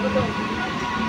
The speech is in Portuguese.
Manda pra